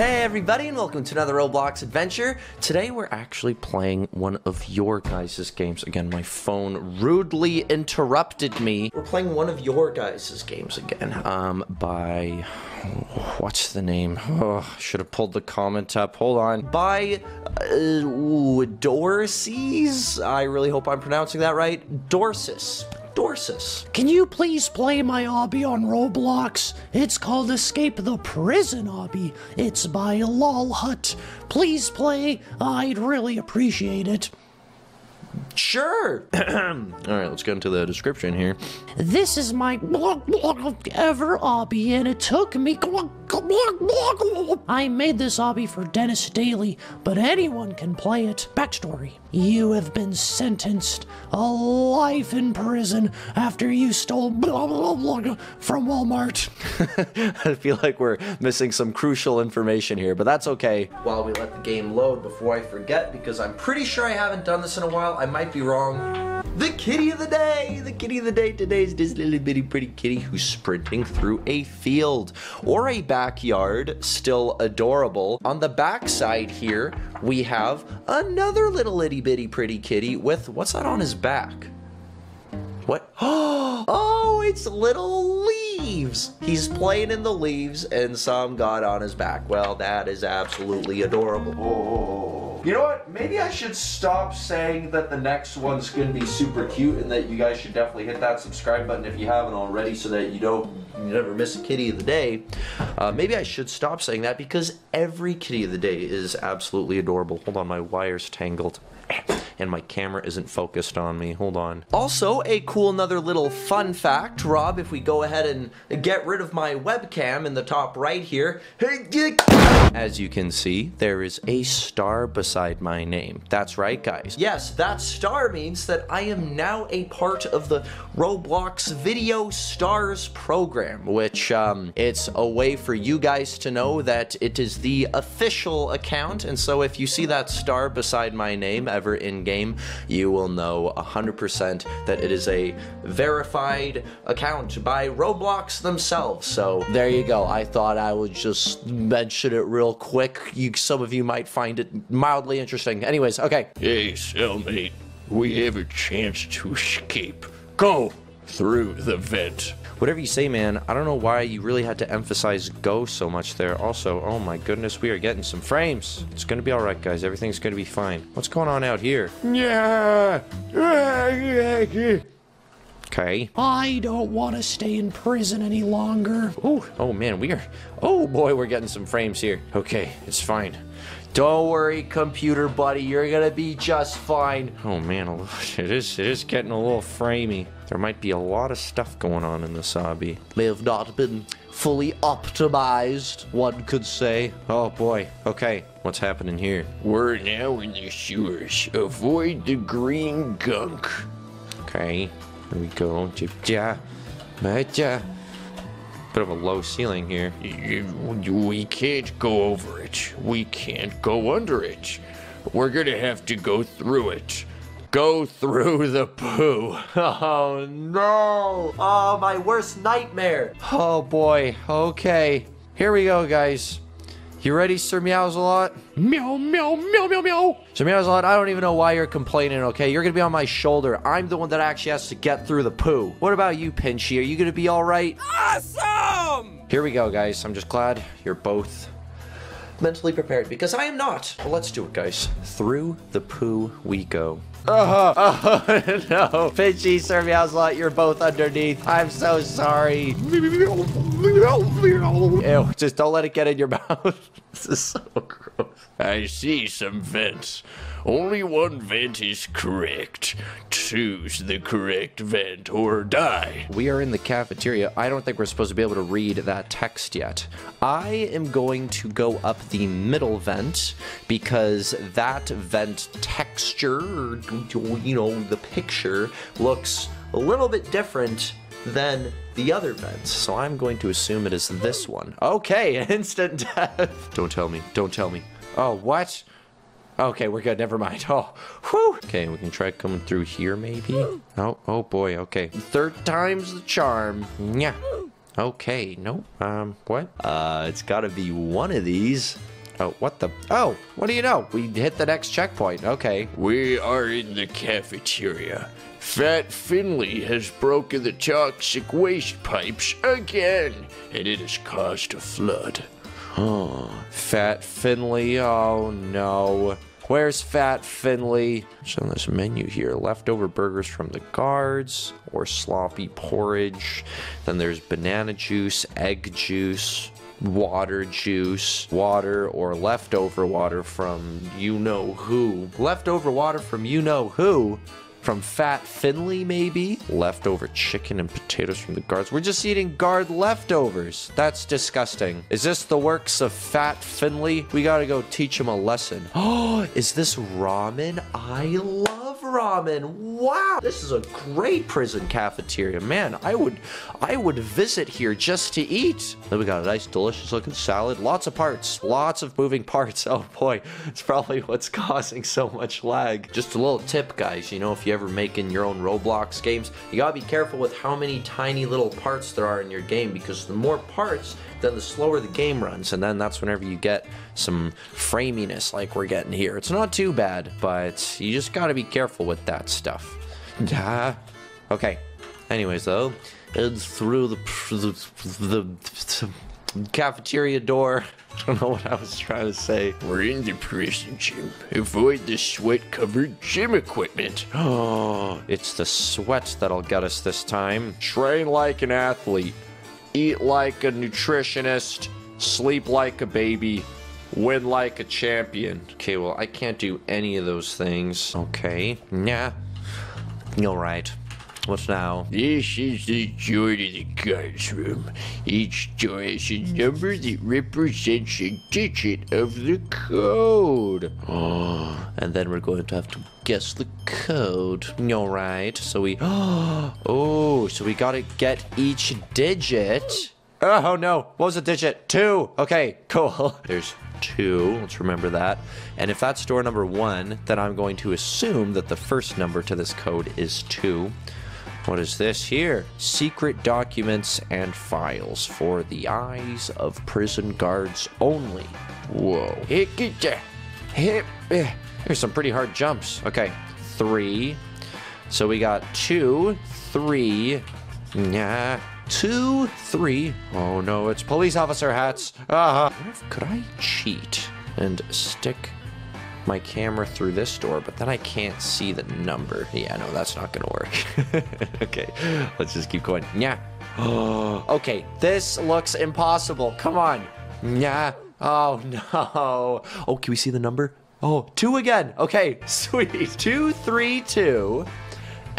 Hey everybody and welcome to another Roblox adventure. Today we're actually playing one of your guys' games. Again, my phone rudely interrupted me. We're playing one of your guys' games again. Um, by... What's the name? Oh, should have pulled the comment up. Hold on. By... Uh, ooh, I really hope I'm pronouncing that right. Dorsis. Can you please play my obby on Roblox? It's called Escape the Prison Obby. It's by Lol Hut. Please play. I'd really appreciate it. Sure. All right, let's get into the description here. This is my ever obby, and it took me. I made this obby for Denis Daily, but anyone can play it. Backstory You have been sentenced a life in prison after you stole blah blah blah from Walmart. I feel like we're missing some crucial information here, but that's okay. While we let the game load before I forget, because I'm pretty sure I haven't done this in a while, I might be wrong. The kitty of the day! The kitty of the day today is this little bitty pretty kitty who's sprinting through a field or a backyard, still adorable. On the back side here, we have another little itty bitty pretty kitty with, what's that on his back? What? Oh, it's little leaves. He's playing in the leaves and some got on his back. Well, that is absolutely adorable. Oh. You know what? Maybe I should stop saying that the next one's gonna be super cute and that you guys should definitely hit that subscribe button if you haven't already so that you don't you never miss a kitty of the day. Uh, maybe I should stop saying that because every kitty of the day is absolutely adorable. Hold on, my wire's tangled and my camera isn't focused on me. Hold on. Also, a cool another little fun fact, Rob, if we go ahead and get rid of my webcam in the top right here. As you can see, there is a star beside my name. That's right, guys. Yes, that star means that I am now a part of the Roblox Video Stars program, which um, it's a way for you guys to know that it is the official account. And so if you see that star beside my name ever in game, you will know 100% that it is a verified account by Roblox themselves. So there you go. I thought I would just mention it real quick. You, some of you might find it mildly interesting. Anyways, okay. Hey, cellmate. We have a chance to escape. Go through the vent. Whatever you say, man, I don't know why you really had to emphasize go so much there. Also, oh my goodness, we are getting some frames. It's gonna be alright, guys. Everything's gonna be fine. What's going on out here? Yeah. Okay. I don't want to stay in prison any longer. Oh, oh man, we are. Oh boy, we're getting some frames here. Okay, it's fine. Don't worry, computer buddy, you're gonna be just fine. Oh man, it is it is getting a little framey. There might be a lot of stuff going on in this obby. May have not been fully optimized, one could say. Oh boy. Okay, what's happening here? We're now in the sewers. Avoid the green gunk. Okay, here we go. Ja, ja. Bit of a low ceiling here. We can't go over it. We can't go under it. We're gonna have to go through it. Go through the poo. Oh no! Oh, my worst nightmare. Oh boy. Okay. Here we go, guys. You ready, Sir Meowsalot? Meow, meow, meow, meow, meow. Sir Meowsalot, I don't even know why you're complaining, okay? You're gonna be on my shoulder. I'm the one that actually has to get through the poo. What about you, Pinchy? Are you gonna be alright? Awesome! Here we go, guys. I'm just glad you're both mentally prepared because I am not. Well, let's do it, guys. Through the poo we go. Oh, oh no. Pinchy, Sir Meowsalot, you're both underneath. I'm so sorry. Ew, just don't let it get in your mouth. This is so gross. I see some vents. Only one vent is correct. Choose the correct vent or die. We are in the cafeteria. I don't think we're supposed to be able to read that text yet. I am going to go up the middle vent because that vent texture, you know, the picture looks a little bit different than the other vents. So I'm going to assume it is this one. Okay, instant death. Don't tell me. Don't tell me. Oh, what? Okay, we're good. Never mind. Oh, whew. Okay, we can try coming through here, maybe. Oh, oh boy. Okay, third time's the charm. Yeah. Okay, nope. Um, what? Uh, it's gotta be one of these. Oh, what the? Oh, what do you know? We hit the next checkpoint. Okay. We are in the cafeteria. Fat Finley has broken the toxic waste pipes again, and it has caused a flood. Oh, Fat Finley. Oh no. Where's Fat Finley? So this menu here, leftover burgers from the guards or sloppy porridge. Then there's banana juice, egg juice, water juice, water or leftover water from you know who. Leftover water from you know who. From Fat Finley, maybe? Leftover chicken and potatoes from the guards. We're just eating guard leftovers. That's disgusting. Is this the works of Fat Finley? We gotta go teach him a lesson. Oh, is this ramen? I love ramen. Wow, this is a great prison cafeteria. Man, I would I would visit here just to eat. Then we got a nice delicious looking salad. Lots of parts. Lots of moving parts. Oh boy, it's probably what's causing so much lag. Just a little tip, guys. You know, if you ever making your own Roblox games, you gotta be careful with how many tiny little parts there are in your game because the more parts, then the slower the game runs, and then that's whenever you get some framiness like we're getting here. It's not too bad, but you just gotta be careful with that stuff. Okay. Anyways, though, it's through the, the, the cafeteria door. I don't know what I was trying to say. We're in the prison gym. Avoid the sweat-covered gym equipment. Oh, it's the sweat that'll get us this time. Train like an athlete. Eat like a nutritionist. Sleep like a baby. Win like a champion. Okay, well, I can't do any of those things. Okay. Yeah. You're right. What now? This is the door to the guards room. Each door has a number that represents a digit of the code. Oh, and then we're going to have to guess the code. All right. So we. Oh, so we gotta get each digit. Oh no! What was the digit? Two. Okay, cool. There's two. Let's remember that. And if that's door number one, then I'm going to assume that the first number to this code is two. What is this here? Secret documents and files for the eyes of prison guards only. Whoa. Eh. There's some pretty hard jumps. Okay, three. So we got two, three, nah, two, three. Oh no, it's police officer hats. Uh-huh. Could I cheat and stick my camera through this door, but then I can't see the number? Yeah, no, that's not gonna work. okay, let's just keep going. Yeah. Okay, this looks impossible. Come on. Yeah. Oh no. Oh, can we see the number? Oh, two again. Okay, sweet. Two, three, two.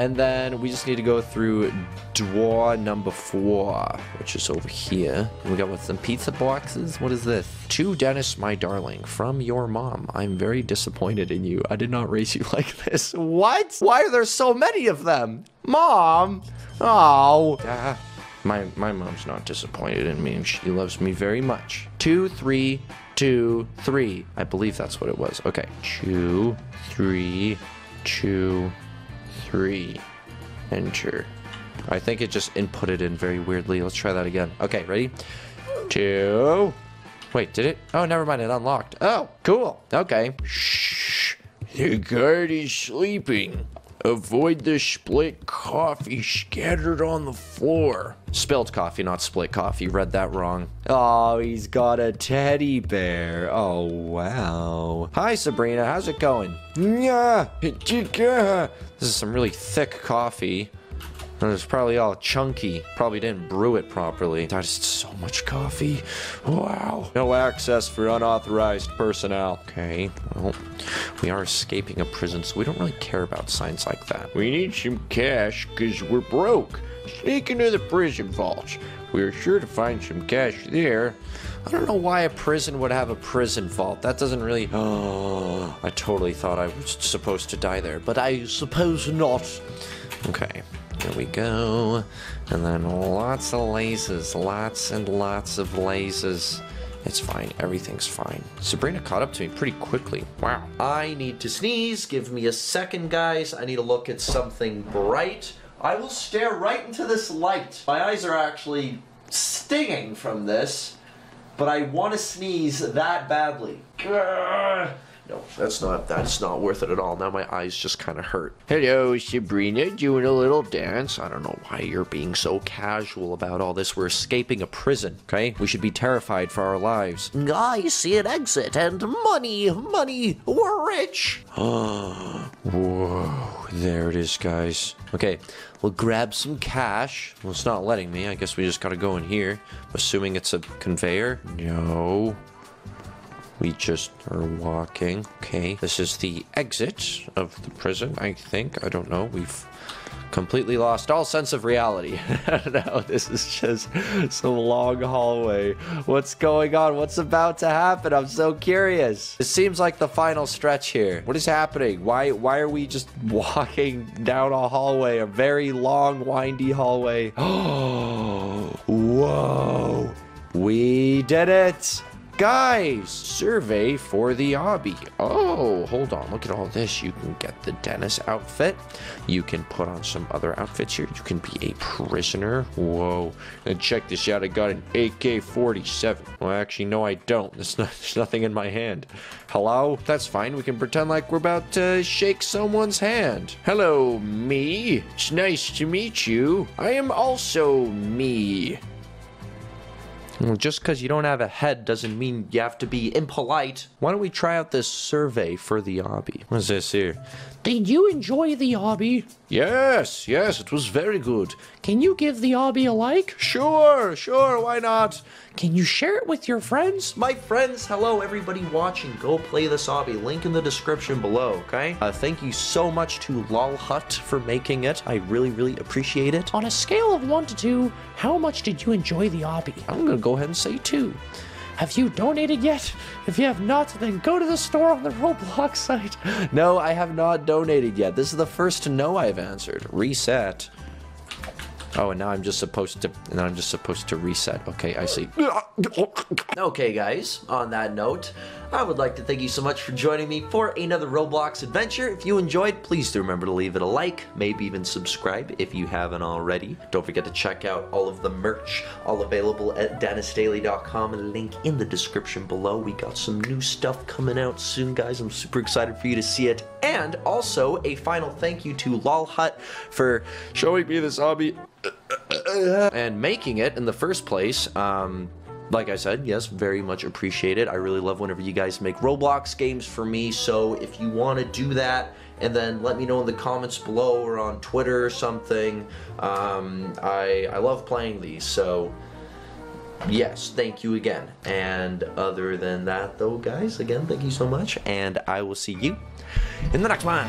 And then we just need to go through door number four, which is over here. We got with some pizza boxes. What is this? To Denis, my darling, from your mom. I'm very disappointed in you. I did not raise you like this. What? Why are there so many of them? Mom! Oh. Ah. My, my mom's not disappointed in me and she loves me very much. Two, three, two, three. I believe that's what it was. Okay. Two, three, two, three. Enter. I think it just inputted in very weirdly. Let's try that again. Okay, ready? Two. Wait, did it? Oh, never mind. It unlocked. Oh, cool. Okay. Shh. The guard is sleeping. Avoid the split coffee scattered on the floor. Spilled coffee, not split coffee. Read that wrong. Oh, he's got a teddy bear. Oh, wow. Hi, Sabrina. How's it going? Yeah. This is some really thick coffee. And it's probably all chunky. Probably didn't brew it properly. That is so much coffee. Wow. No access for unauthorized personnel. Okay, well, we are escaping a prison, so we don't really care about signs like that. We need some cash because we're broke. Sneak into the prison vaults. We're sure to find some cash there. I don't know why a prison would have a prison vault. That doesn't really. Oh, I totally thought I was supposed to die there, but I suppose not. Okay, here we go. And then lots of lasers, lots and lots of lasers. It's fine, everything's fine. Sabrina caught up to me pretty quickly. Wow. I need to sneeze. Give me a second, guys. I need to look at something bright. I will stare right into this light. My eyes are actually stinging from this, but I want to sneeze that badly. No, that's not that's not worth it at all. Now my eyes just kind of hurt. Hello, Sabrina, doing a little dance. I don't know why you're being so casual about all this. We're escaping a prison, okay? We should be terrified for our lives. I see an exit and money, money, we're rich. Whoa, there it is, guys. Okay, we'll grab some cash. Well, it's not letting me. I guess we just gotta go in here. assuming it's a conveyor. No. We just are walking. Okay, this is the exit of the prison, I think. I don't know. We've completely lost all sense of reality. no, this is just some long hallway. What's going on? What's about to happen? I'm so curious. It seems like the final stretch here. What is happening? Why why are we just walking down a hallway, a very long windy hallway? Oh, whoa. We did it. Guys, survey for the obby. Oh, hold on. Look at all this. You can get the Denis outfit. You can put on some other outfits here. You can be a prisoner. Whoa. And check this out. I got an AK-47. Well, actually, no, I don't. There's, not, there's nothing in my hand. Hello? That's fine. We can pretend like we're about to shake someone's hand. Hello, me. It's nice to meet you. I am also me. Well, just because you don't have a head doesn't mean you have to be impolite. Why don't we try out this survey for the obby? What's this here? Did you enjoy the obby? Yes, yes, it was very good. Can you give the obby a like? Sure, sure, why not? Can you share it with your friends? My friends, hello everybody watching. Go play this obby. Link in the description below, okay? Uh, thank you so much to Lol Hut for making it. I really, really appreciate it. On a scale of 1 to 2, how much did you enjoy the obby? I'm gonna go ahead and say 2. Have you donated yet? If you have not, then go to the store on the Roblox site. No, I have not donated yet. This is the first no I've answered. Reset. Oh, and now I'm just supposed to, and I'm just supposed to reset. Okay, I see. Okay, guys, on that note, I would like to thank you so much for joining me for another Roblox adventure. If you enjoyed, please do remember to leave it a like, maybe even subscribe if you haven't already. Don't forget to check out all of the merch, all available at DenisDaily.com, and link in the description below. We got some new stuff coming out soon, guys. I'm super excited for you to see it. And also, a final thank you to Lol Hut for showing me this hobby and making it in the first place. Um, like I said, yes, very much appreciate it. I really love whenever you guys make Roblox games for me. So if you want to do that, and then let me know in the comments below or on Twitter or something. Um, I I love playing these, so yes, thank you again. And other than that, though, guys, again, thank you so much, and I will see you in the next one.